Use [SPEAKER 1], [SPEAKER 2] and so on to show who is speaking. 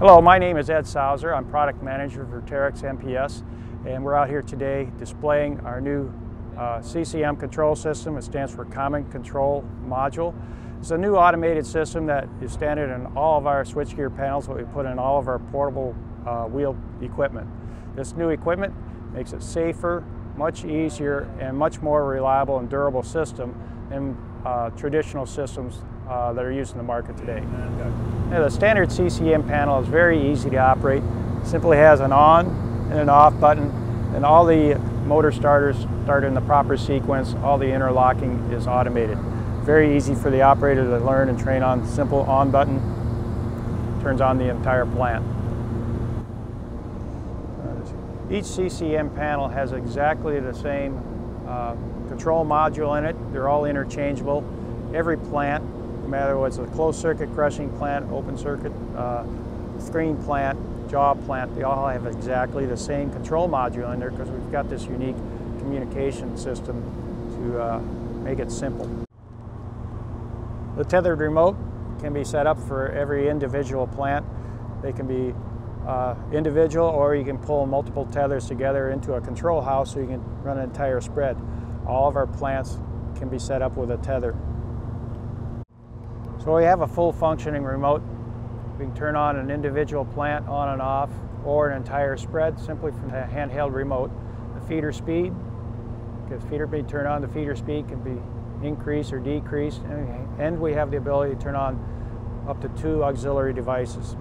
[SPEAKER 1] Hello, my name is Ed Sauser. I'm product manager for Terex MPS and we're out here today displaying our new uh, CCM control system. It stands for Common Control Module. It's a new automated system that is standard in all of our switchgear panels, what we put in all of our portable uh, wheel equipment. This new equipment makes it safer, much easier, and much more reliable and durable system than uh, traditional systems uh, that are used in the market today. Now, the standard CCM panel is very easy to operate. simply has an on and an off button, and all the motor starters start in the proper sequence. All the interlocking is automated. Very easy for the operator to learn and train on. Simple on button turns on the entire plant. Each CCM panel has exactly the same uh, control module in it. They're all interchangeable. Every plant, no matter it's a closed circuit crushing plant, open circuit uh, screen plant, jaw plant, they all have exactly the same control module in there because we've got this unique communication system to uh, make it simple. The tethered remote can be set up for every individual plant. They can be uh, individual or you can pull multiple tethers together into a control house so you can run an entire spread. All of our plants can be set up with a tether. So we have a full functioning remote. We can turn on an individual plant on and off or an entire spread simply from the handheld remote. The feeder speed, because feeder speed turned on, the feeder speed can be increased or decreased and we have the ability to turn on up to two auxiliary devices.